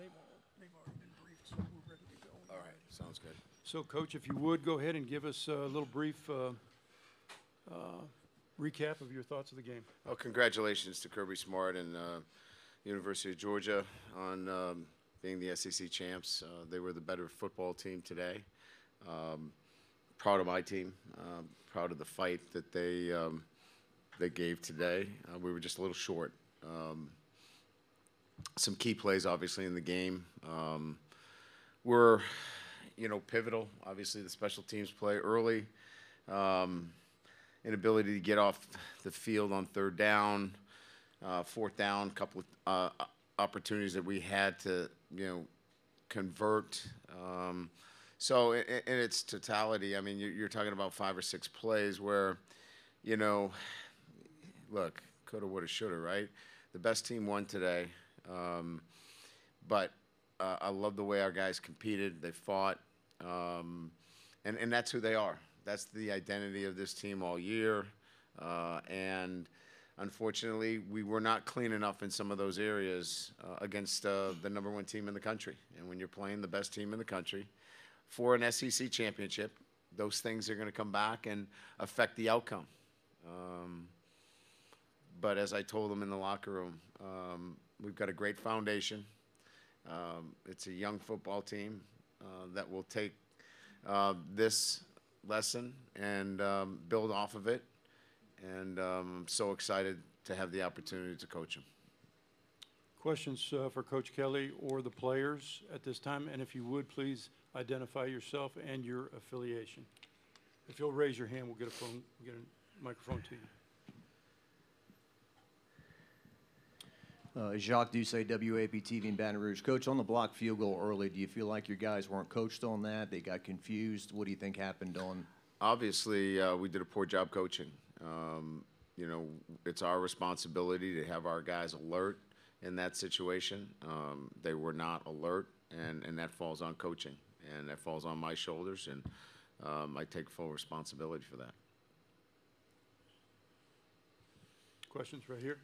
they've all, they've already been briefed, so we're ready to go. All right, sounds good. So, Coach, if you would, go ahead and give us a little brief uh, uh, recap of your thoughts of the game. Well, congratulations to Kirby Smart and uh, University of Georgia on um, being the SEC champs. Uh, they were the better football team today. Um, proud of my team. Um, proud of the fight that they um, they gave today. Uh, we were just a little short. Um, some key plays, obviously, in the game um, were, you know, pivotal. Obviously, the special teams play early. Um, inability to get off the field on third down, uh, fourth down, a couple of uh, opportunities that we had to, you know, convert. Um, so in, in its totality, I mean, you're, you're talking about five or six plays where, you know, look, coulda, woulda, shoulda, right? The best team won today, um, but uh, I love the way our guys competed. They fought, um, and and that's who they are. That's the identity of this team all year. Uh, and unfortunately, we were not clean enough in some of those areas uh, against uh, the number one team in the country. And when you're playing the best team in the country for an SEC championship, those things are going to come back and affect the outcome. Um, but as I told them in the locker room, um, we've got a great foundation. Um, it's a young football team uh, that will take uh, this lesson and um, build off of it. And um, I'm so excited to have the opportunity to coach them. Questions uh, for Coach Kelly or the players at this time? And if you would, please identify yourself and your affiliation. If you'll raise your hand, we'll get a phone, get a microphone to you. Uh, Jacques Doucet, WAP-TV in Baton Rouge. Coach, on the block field goal early, do you feel like your guys weren't coached on that? They got confused? What do you think happened on? Obviously, uh, we did a poor job coaching. Um, you know, it's our responsibility to have our guys alert in that situation. Um, they were not alert, and, and that falls on coaching, and that falls on my shoulders, and um, I take full responsibility for that. Questions right here?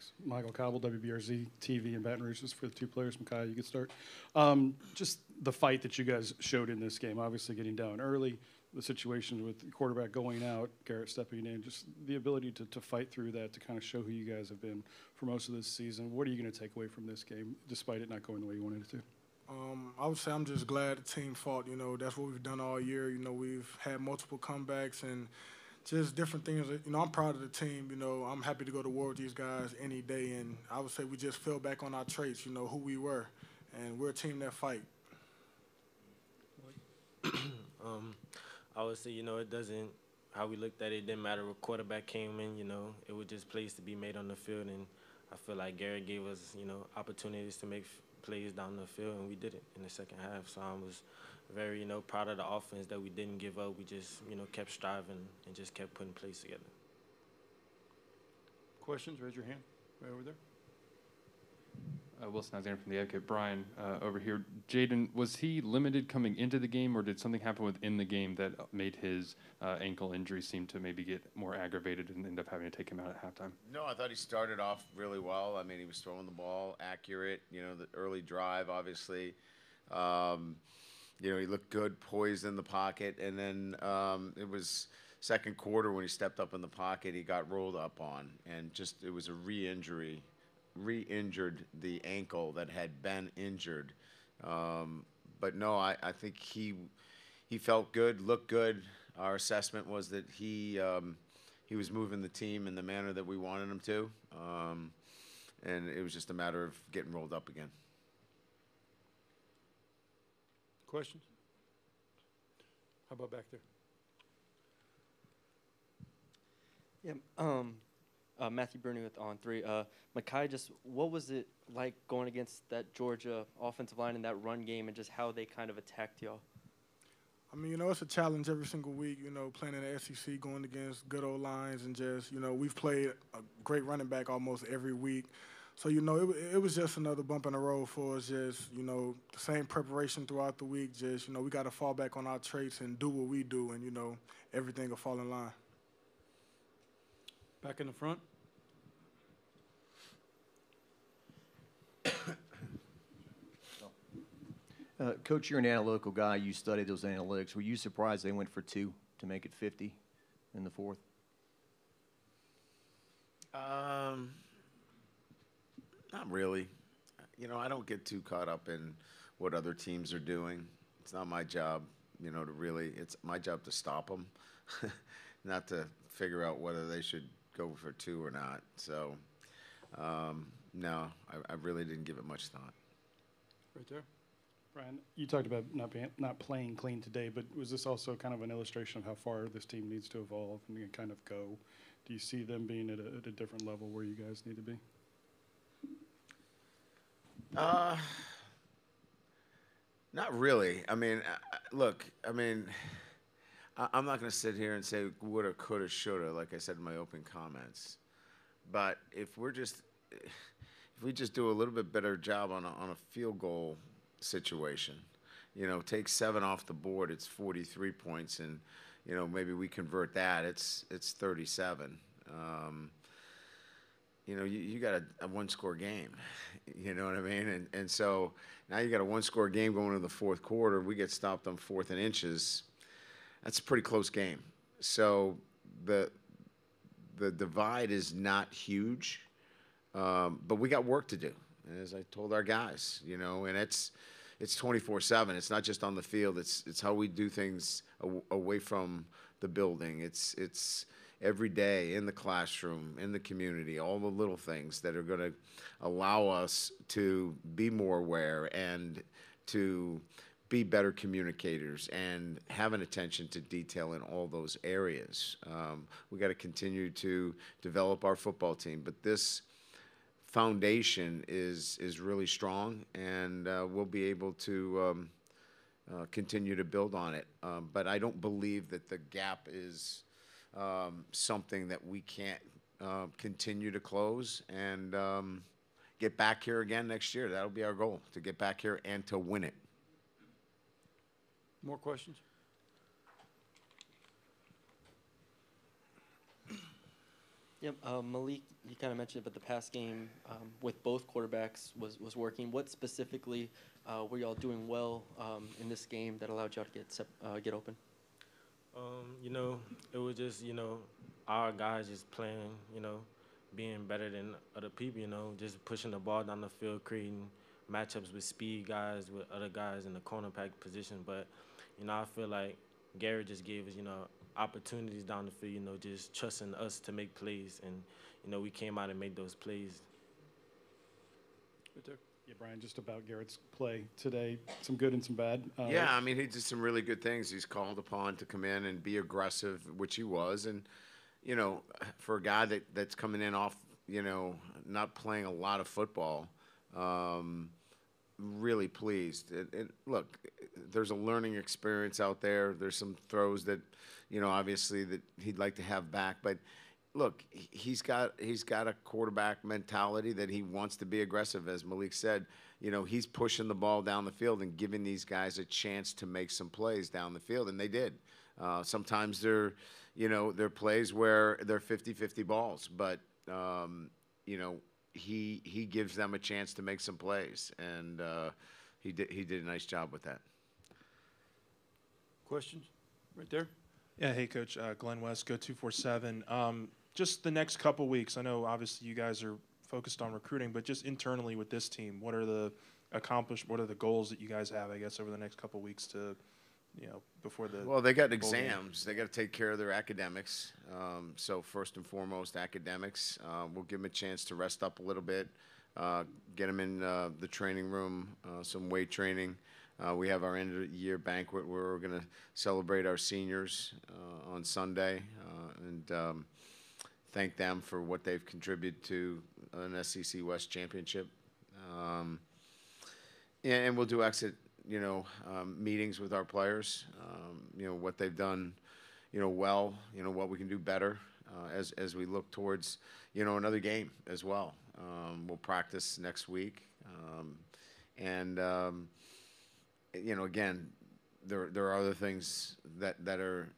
Thanks. Michael Cauble, WBRZ TV in Baton Rouge. Just for the two players, Mekhi, you could start. Um, just the fight that you guys showed in this game, obviously getting down early, the situation with the quarterback going out, Garrett stepping in, just the ability to, to fight through that, to kind of show who you guys have been for most of this season. What are you going to take away from this game, despite it not going the way you wanted it to? Um, I would say I'm just glad the team fought. You know, that's what we've done all year. You know, we've had multiple comebacks and just different things. You know, I'm proud of the team. You know, I'm happy to go to war with these guys any day. And I would say we just fell back on our traits. You know, who we were, and we're a team that fight. um, I would say, you know, it doesn't. How we looked at it, it didn't matter what quarterback came in. You know, it was just plays to be made on the field, and I feel like Garrett gave us, you know, opportunities to make plays down the field, and we did it in the second half. So I was very, you know, proud of the offense that we didn't give up. We just, you know, kept striving and just kept putting plays together. Questions? Raise your hand. Right over there. Uh, Wilson Alexander from the Advocate. Brian, uh, over here. Jayden, was he limited coming into the game, or did something happen within the game that made his uh, ankle injury seem to maybe get more aggravated and end up having to take him out at halftime? No, I thought he started off really well. I mean, he was throwing the ball accurate. You know, the early drive, obviously. Um, you know, he looked good, poised in the pocket, and then um, it was second quarter when he stepped up in the pocket, he got rolled up on, and just it was a re-injury re-injured the ankle that had been injured. Um, but no, I, I think he he felt good, looked good. Our assessment was that he um, he was moving the team in the manner that we wanted him to, um, and it was just a matter of getting rolled up again. Questions? How about back there? Yeah, um, uh, Matthew Burney with On Three. Uh, Mekhi, just what was it like going against that Georgia offensive line in that run game, and just how they kind of attacked y'all? I mean, you know, it's a challenge every single week. You know, playing in the SEC, going against good old lines, and just you know, we've played a great running back almost every week. So you know, it, it was just another bump in the road for us. Just you know, the same preparation throughout the week. Just you know, we got to fall back on our traits and do what we do, and you know, everything will fall in line. Back in the front. Uh, Coach, you're an analytical guy. You studied those analytics. Were you surprised they went for two to make it 50 in the fourth? Um, not really. You know, I don't get too caught up in what other teams are doing. It's not my job, you know, to really. It's my job to stop them, not to figure out whether they should go for two or not. So, um, no, I, I really didn't give it much thought. Right there. Brian, you talked about not being, not playing clean today, but was this also kind of an illustration of how far this team needs to evolve and kind of go? Do you see them being at a, at a different level where you guys need to be? Uh, not really. I mean, look, I mean, I'm not going to sit here and say woulda, coulda, shoulda, like I said in my open comments. But if we're just, if we just do a little bit better job on a, on a field goal situation, you know, take seven off the board, it's 43 points, and you know maybe we convert that, it's it's 37. Um, you know, you, you got a, a one score game. You know what I mean? And and so now you got a one score game going into the fourth quarter. We get stopped on fourth and inches. That's a pretty close game. So the the divide is not huge, um, but we got work to do. As I told our guys, you know, and it's it's 24/7. It's not just on the field. It's it's how we do things aw- away from the building. It's it's every day in the classroom, in the community, all the little things that are going to allow us to be more aware and to be better communicators and have an attention to detail in all those areas. Um, we got to continue to develop our football team, but this foundation is is really strong, and uh, we'll be able to um, uh, continue to build on it. Um, but I don't believe that the gap is um, something that we can't uh, continue to close and um, get back here again next year. That'll be our goal to get back here and to win it. More questions? Yep, uh, Malik, you kind of mentioned it, but the pass game um, with both quarterbacks was, was working. What specifically uh, were y'all doing well um, in this game that allowed y'all to get sep- uh, get open? Um, you know, it was just, you know, our guys just playing, you know, being better than other people, you know, just pushing the ball down the field, creating matchups with speed guys, with other guys in the cornerback position. But, you know, I feel like Garrett just gave us, you know, opportunities down the field, you know, just trusting us to make plays. And, you know, we came out and made those plays. Yeah, Brian, just about Garrett's play today, some good and some bad. Uh, Yeah, I mean, he did some really good things. He's called upon to come in and be aggressive, which he was. And, you know, for a guy that, that's coming in off, you know, not playing a lot of football, um, really pleased. Look, there's a learning experience out there. There's some throws that, you know, obviously that he'd like to have back. But look, he- he's got he's got a quarterback mentality that he wants to be aggressive. As Malik said, you know, he's pushing the ball down the field and giving these guys a chance to make some plays down the field, and they did. Uh, sometimes they're, you know, they're plays where they're 50-50 balls, but um, you know, he he gives them a chance to make some plays, and uh, he did he did a nice job with that. Questions? Right there. Yeah, hey, Coach. Uh, Glenn West, Geaux 247. Um, just the next couple weeks, I know obviously you guys are focused on recruiting, but just internally with this team, what are the accomplished, what are the goals that you guys have, I guess, over the next couple weeks to, you know, before the. Well, they got bowl game? exams. They got to take care of their academics. Um, so first and foremost, academics. Uh, we'll give them a chance to rest up a little bit, uh, get them in uh, the training room, uh, some weight training. Uh, we have our end of the year banquet where we're going to celebrate our seniors uh, on Sunday uh, and um, thank them for what they've contributed to an SEC West championship. Um, yeah, and we'll do exit, you know, um, meetings with our players. Um, you know what they've done, you know, well. You know what we can do better uh, as as we look towards, you know, another game as well. Um, we'll practice next week, um, and um, you know, again, there there are other things that that are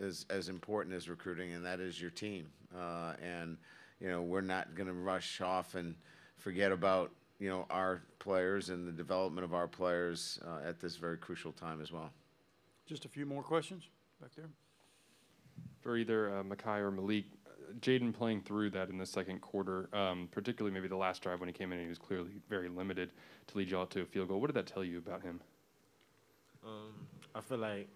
as as important as recruiting, and that is your team. Uh, and you know, we're not going to rush off and forget about you know, our players and the development of our players uh, at this very crucial time as well. Just a few more questions back there. For either uh, Mekhi or Malik, uh, Jayden playing through that in the second quarter, um, particularly maybe the last drive when he came in, and he was clearly very limited to lead you all to a field goal. What did that tell you about him? Um, I feel like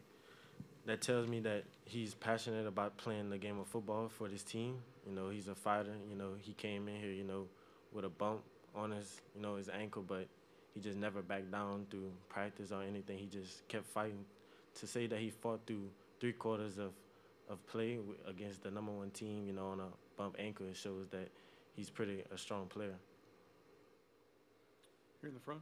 that tells me that he's passionate about playing the game of football for this team. You know, he's a fighter. You know, he came in here, you know, with a bump on his, you know, his ankle, but he just never backed down through practice or anything. He just kept fighting. To say that he fought through three quarters of, of play against the number one team, you know, on a bump ankle, it shows that he's pretty a strong player. Here in the front.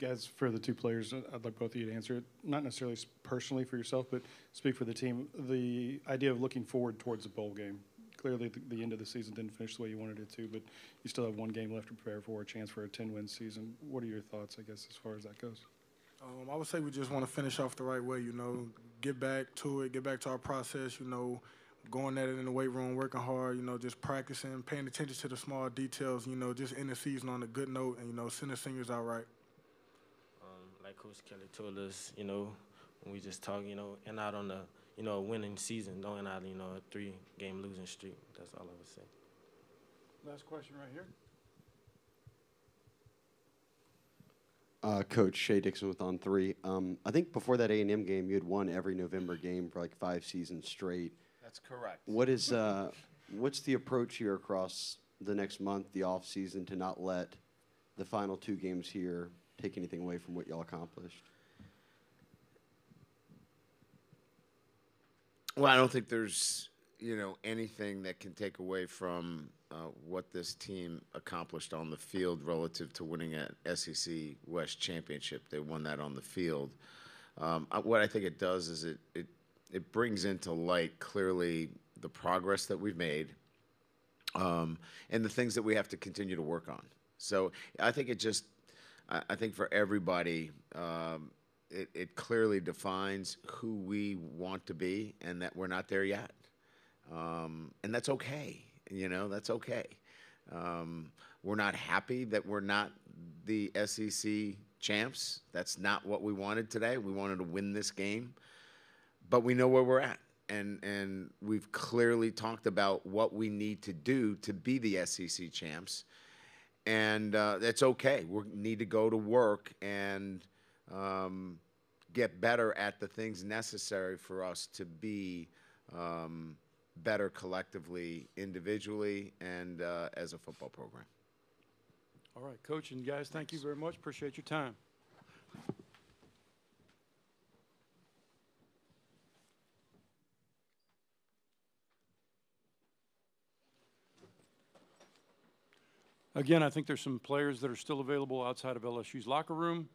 Guys, for the two players, I'd like both of you to answer it, not necessarily personally for yourself, but speak for the team. The idea of looking forward towards a bowl game. Clearly, the, the end of the season didn't finish the way you wanted it to, but you still have one game left to prepare for, a chance for a 10-win season. What are your thoughts, I guess, as far as that goes? Um, I would say we just want to finish off the right way, you know, get back to it, get back to our process, you know, going at it in the weight room, working hard, you know, just practicing, paying attention to the small details, you know, just end the season on a good note and, you know, send the seniors out right. Like Coach Kelly told us, you know, when we just talk, you know, and out on a, you know, a winning season, don't end out, you know, a three-game losing streak. That's all I would say. Last question right here. Uh, Coach Shea Dixon with On Three. Um, I think before that A and M game, you had won every November game for like five seasons straight. That's correct. What is uh, what's the approach here across the next month, the off season, to not let the final two games here take anything away from what y'all accomplished? Well, I don't think there's you know anything that can take away from uh, what this team accomplished on the field relative to winning an SEC West championship. They won that on the field. Um, I- what I think it does is it it it brings into light clearly the progress that we've made um, and the things that we have to continue to work on. So I think it just, I, I think for everybody, um, it, it clearly defines who we want to be and that we're not there yet. Um, and that's okay. You know, that's okay. Um, we're not happy that we're not the SEC champs. That's not what we wanted today. We wanted to win this game but we know where we're at. And, and we've clearly talked about what we need to do to be the SEC champs. And uh, that's okay. We need to go to work and um, get better at the things necessary for us to be um, better collectively, individually, and uh, as a football program. All right, Coach and guys, thank you very much. Appreciate your time. Again, I think there's some players that are still available outside of LSU's locker room.